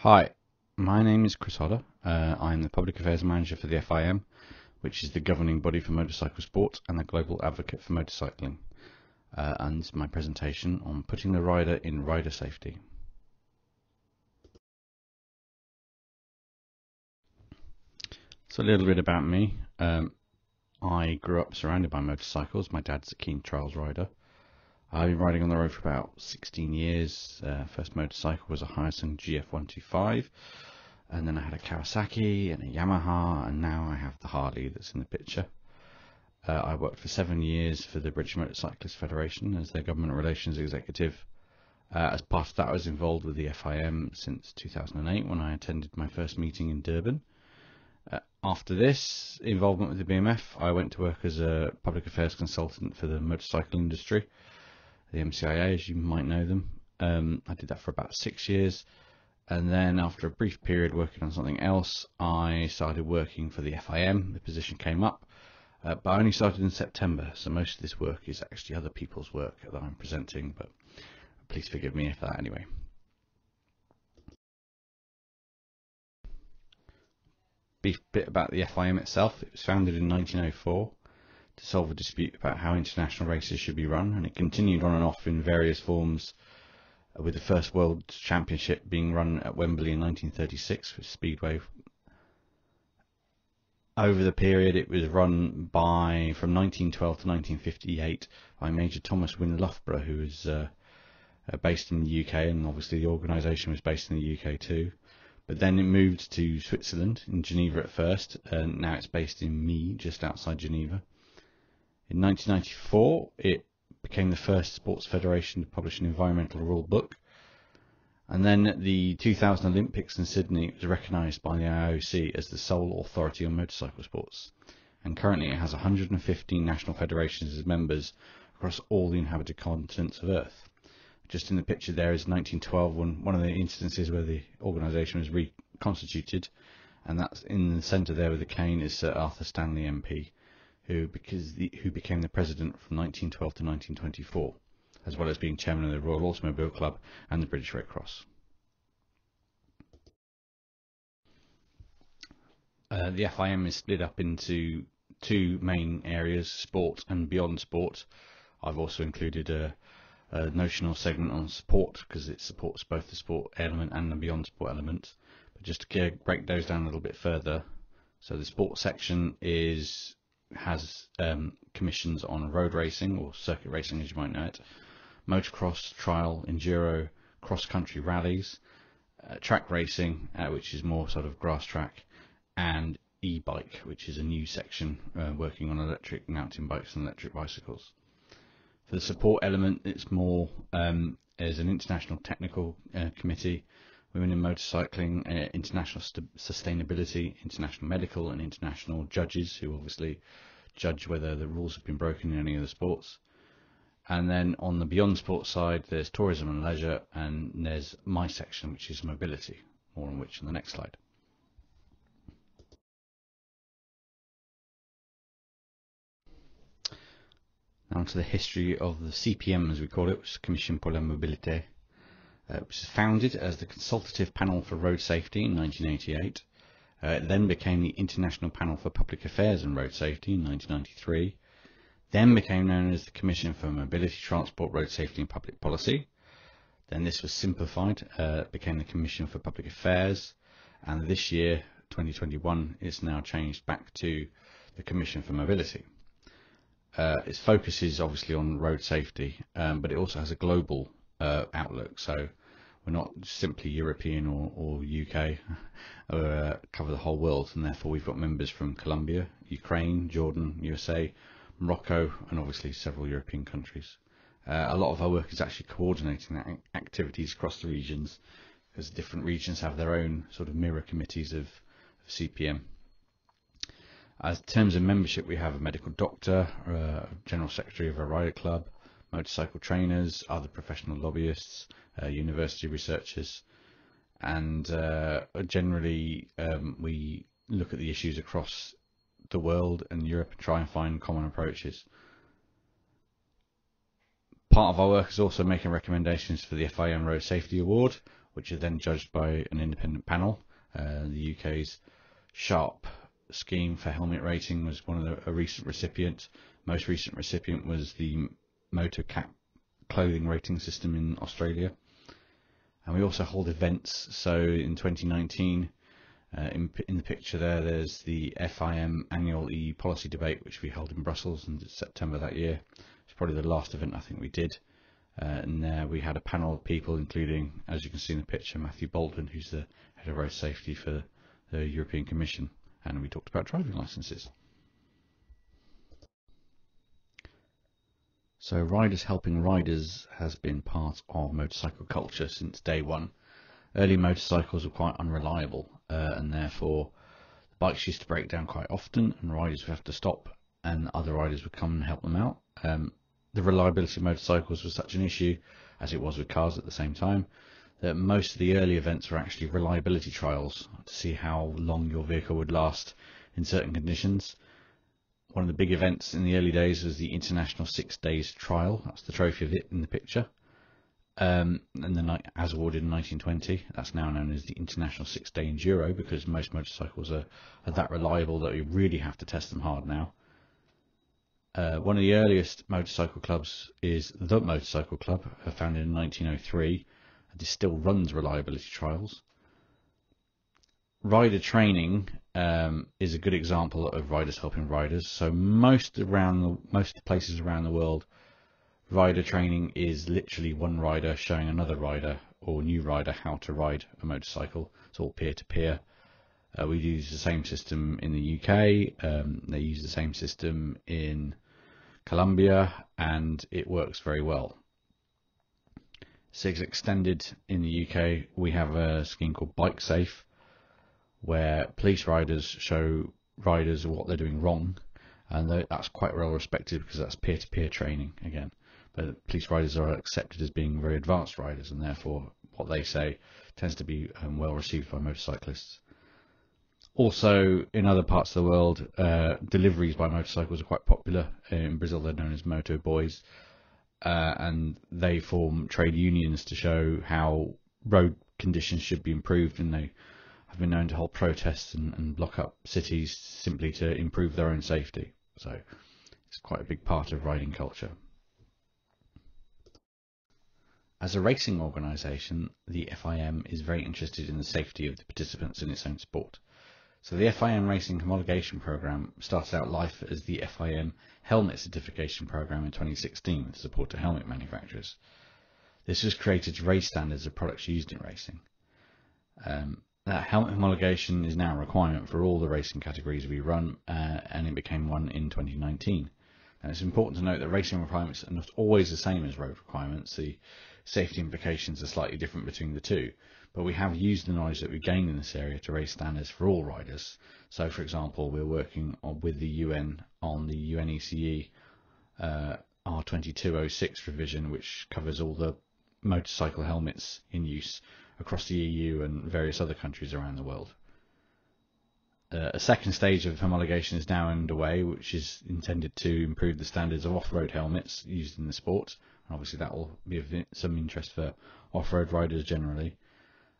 Hi, my name is Chris Hodder. Uh, I'm the Public Affairs Manager for the FIM, which is the governing body for motorcycle sport and the global advocate for motorcycling. Uh, and my presentation on putting the rider in rider safety. So a little bit about me. Um, I grew up surrounded by motorcycles. My dad's a keen trials rider. I've been riding on the road for about 16 years. Uh, first motorcycle was a Hyosung GF125, and then I had a Kawasaki and a Yamaha, and now I have the Harley that's in the picture. Uh, I worked for seven years for the British Motorcyclist Federation as their government relations executive. Uh, as part of that, I was involved with the FIM since 2008 when I attended my first meeting in Durban. Uh, after this involvement with the BMF, I went to work as a public affairs consultant for the motorcycle industry the MCIA, as you might know them. Um, I did that for about six years, and then after a brief period working on something else, I started working for the FIM. The position came up, uh, but I only started in September, so most of this work is actually other people's work that I'm presenting, but please forgive me for that anyway. Brief bit about the FIM itself. It was founded in 1904 to solve a dispute about how international races should be run, and it continued on and off in various forms, uh, with the first World Championship being run at Wembley in 1936 with Speedway. Over the period, it was run by from 1912 to 1958 by Major Thomas Wynne Loughborough, who was uh, uh, based in the UK, and obviously the organisation was based in the UK too. But then it moved to Switzerland in Geneva at first, and now it's based in Mies, just outside Geneva. In 1994, it became the first sports federation to publish an environmental rule book. And then the 2000 Olympics in Sydney, was recognised by the IOC as the sole authority on motorcycle sports. And currently it has 115 national federations as members across all the inhabited continents of Earth. Just in the picture there is 1912, when one of the instances where the organisation was reconstituted, and that's in the centre there with the cane is Sir Arthur Stanley MP who, because the, who became the president from 1912 to 1924, as well as being chairman of the Royal Automobile Club and the British Red Cross. Uh, the FIM is split up into two main areas, sport and beyond sport. I've also included a, a notional segment on support because it supports both the sport element and the beyond sport element. But just to break those down a little bit further, so the sport section is has um, commissions on road racing or circuit racing, as you might know it, motocross, trial, enduro, cross-country rallies, uh, track racing, uh, which is more sort of grass track, and e-bike, which is a new section uh, working on electric mountain bikes and electric bicycles. For the support element, it's more um, as an international technical uh, committee women in motorcycling, uh, international sustainability, international medical, and international judges who obviously judge whether the rules have been broken in any of the sports. And then on the beyond sports side, there's tourism and leisure, and there's my section, which is mobility, more on which in the next slide. Now to the history of the CPM, as we call it, which is Commission pour la Mobilité, which was founded as the Consultative Panel for Road Safety in 1988. Uh, it then became the International Panel for Public Affairs and Road Safety in 1993. Then became known as the Commission for Mobility, Transport, Road Safety and Public Policy. Then this was simplified, uh, became the Commission for Public Affairs, and this year, 2021, it's now changed back to the Commission for Mobility. Uh, its focus is obviously on road safety, um, but it also has a global uh, outlook. So we're not simply European or, or UK, uh, cover the whole world, and therefore we've got members from Colombia, Ukraine, Jordan, USA, Morocco, and obviously several European countries. Uh, a lot of our work is actually coordinating activities across the regions, because different regions have their own sort of mirror committees of, of CPM. As terms of membership, we have a medical doctor, uh, general secretary of a rider club, motorcycle trainers, other professional lobbyists, uh, university researchers, and uh, generally um, we look at the issues across the world and Europe and try and find common approaches. Part of our work is also making recommendations for the FIM Road Safety Award, which are then judged by an independent panel. Uh, the UK's Sharp scheme for helmet rating was one of the a recent recipient. Most recent recipient was the MotoCap clothing rating system in Australia. And we also hold events. So in 2019, uh, in, in, the picture there, there's the FIM annual EU policy debate, which we held in Brussels in September that year. It's probably the last event I think we did. Uh, and there we had a panel of people, including, as you can see in the picture, Matthew Baldwin, who's the head of road safety for the European Commission, and we talked about driving licenses. So Riders Helping Riders has been part of motorcycle culture since day one. Early motorcycles were quite unreliable uh, and therefore the bikes used to break down quite often and riders would have to stop and other riders would come and help them out. Um, the reliability of motorcycles was such an issue, as it was with cars at the same time, that most of the early events were actually reliability trials to see how long your vehicle would last in certain conditions. One of the big events in the early days was the International Six Days Trial. That's the trophy of it in the picture. Um, and then, as awarded in 1920, that's now known as the International Six Day Enduro because most motorcycles are, are that reliable that we really have to test them hard now. Uh, one of the earliest motorcycle clubs is the Motorcycle Club, founded in 1903. This still runs reliability trials. Rider training um, is a good example of riders helping riders. So most around the, most places around the world, rider training is literally one rider showing another rider or new rider how to ride a motorcycle. It's all peer to peer. Uh, we use the same system in the UK. Um, they use the same system in Colombia, and it works very well. SIGS Extended in the UK, we have a scheme called Bike Safe, where police riders show riders what they're doing wrong, and that's quite well respected because that's peer-to-peer training again. But police riders are accepted as being very advanced riders, and therefore what they say tends to be um, well received by motorcyclists. Also, in other parts of the world, uh, deliveries by motorcycles are quite popular. In Brazil, they're known as moto boys, uh, and they form trade unions to show how road conditions should be improved, and they have been known to hold protests and, and block up cities simply to improve their own safety. So, it's quite a big part of riding culture. As a racing organisation, the FIM is very interested in the safety of the participants in its own sport. So the FIM Racing Homologation Program started out life as the FIM Helmet Certification Program in 2016 with support to helmet manufacturers. This was created to raise standards of products used in racing. Um, that helmet homologation is now a requirement for all the racing categories we run, uh, and it became one in 2019. And it's important to note that racing requirements are not always the same as road requirements. The safety implications are slightly different between the two but we have used the knowledge that we gained in this area to raise standards for all riders. So, for example, we're working on, with the UN on the UNECE uh, R2206 revision, which covers all the motorcycle helmets in use across the EU and various other countries around the world. Uh, a second stage of homologation is now underway, which is intended to improve the standards of off-road helmets used in the sport. And obviously, that will be of some interest for off-road riders generally.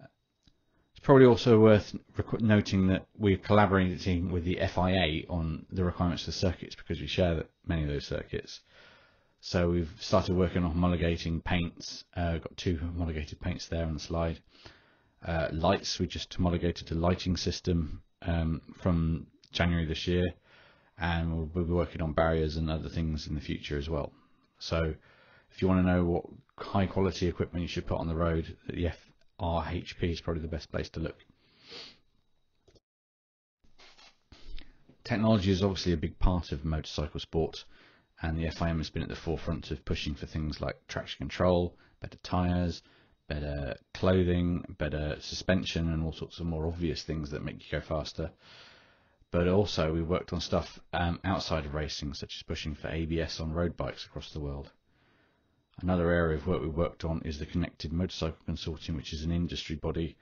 It's probably also worth noting that we're collaborating with the FIA on the requirements for circuits because we share many of those circuits. So we've started working on homologating paints. Uh, got two homologated paints there on the slide. Uh, lights, we just homologated a lighting system um, from January this year, and we'll, we'll be working on barriers and other things in the future as well. So if you want to know what high quality equipment you should put on the road, the FRHP is probably the best place to look. Technology is obviously a big part of motorcycle sport, and the FIM has been at the forefront of pushing for things like traction control, better tyres, better clothing, better suspension, and all sorts of more obvious things that make you go faster. But also, we worked on stuff um, outside of racing, such as pushing for ABS on road bikes across the world. Another area of work we worked on is the Connected Motorcycle Consortium, which is an industry body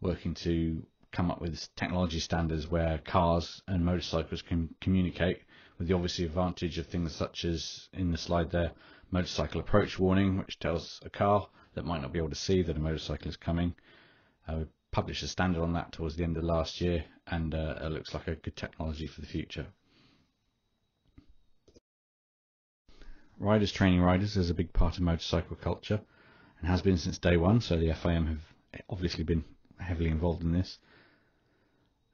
working to come up with technology standards where cars and motorcycles can communicate with the obvious advantage of things such as in the slide there motorcycle approach warning which tells a car that might not be able to see that a motorcycle is coming. Uh, we published a standard on that towards the end of last year and uh, it looks like a good technology for the future. Riders training riders is a big part of motorcycle culture and has been since day one, so the FIM have obviously been heavily involved in this.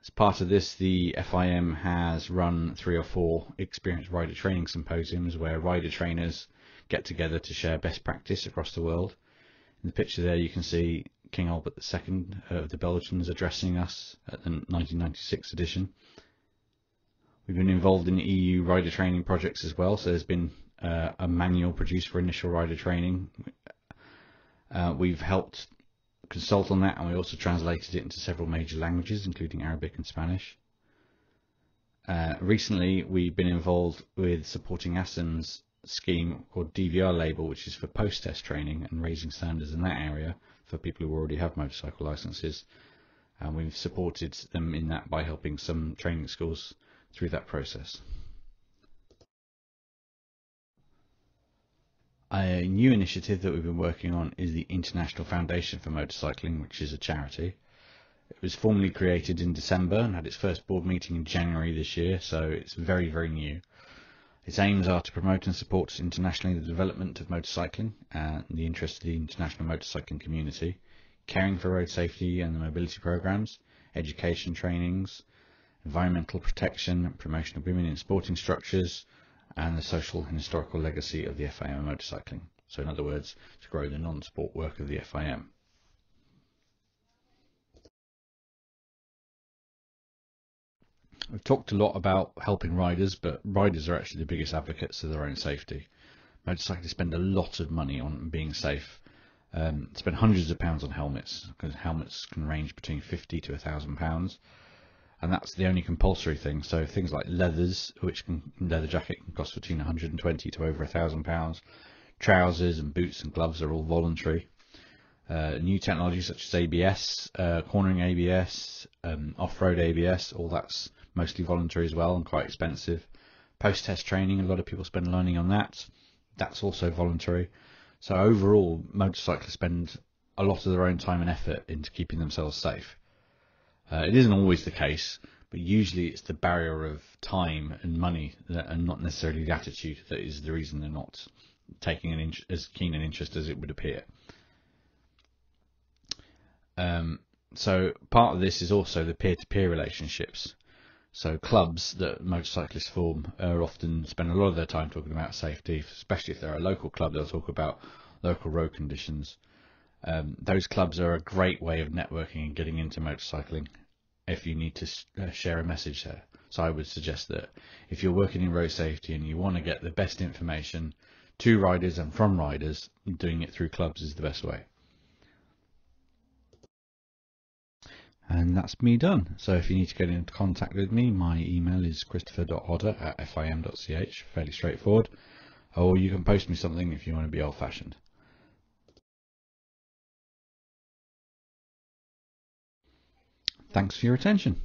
As part of this, the FIM has run three or four experienced rider training symposiums where rider trainers get together to share best practice across the world. In the picture there you can see King Albert II of the Belgians addressing us at the 1996 edition. We've been involved in EU rider training projects as well, so there's been uh, a manual produced for initial rider training. Uh, we've helped consult on that and we also translated it into several major languages including Arabic and Spanish. Uh, recently we've been involved with supporting ASIM's scheme called DVR label which is for post-test training and raising standards in that area for people who already have motorcycle licenses and we've supported them in that by helping some training schools through that process. A new initiative that we've been working on is the International Foundation for Motorcycling, which is a charity. It was formally created in December and had its first board meeting in January this year, so it's very, very new. Its aims are to promote and support internationally the development of motorcycling and the interests of the international motorcycling community, caring for road safety and the mobility programs, education trainings, environmental protection, promotion of women in sporting structures, and the social and historical legacy of the FIM motorcycling. So in other words, to grow the non-sport work of the FIM. We've talked a lot about helping riders, but riders are actually the biggest advocates of their own safety. Motorcyclists spend a lot of money on being safe. Um, spend hundreds of pounds on helmets, because helmets can range between 50 to a thousand pounds and that's the only compulsory thing. So things like leathers, which can leather jacket can cost between 120 to over a thousand pounds. Trousers and boots and gloves are all voluntary. Uh, new technologies such as ABS, uh, cornering ABS, um, off-road ABS, all that's mostly voluntary as well and quite expensive. Post-test training, a lot of people spend learning on that. That's also voluntary. So overall, motorcyclists spend a lot of their own time and effort into keeping themselves safe. Uh, it isn't always the case, but usually it's the barrier of time and money that, and not necessarily the attitude that is the reason they're not taking an as keen an interest as it would appear. Um, so part of this is also the peer-to-peer relationships. So clubs that motorcyclists form are often spend a lot of their time talking about safety, especially if they're a local club. They'll talk about local road conditions um, those clubs are a great way of networking and getting into motorcycling if you need to uh, share a message there. So I would suggest that if you're working in road safety and you want to get the best information to riders and from riders, doing it through clubs is the best way. And that's me done. So if you need to get into contact with me, my email is christopher.hodder at fim.ch, fairly straightforward. Or you can post me something if you want to be old fashioned. Thanks for your attention.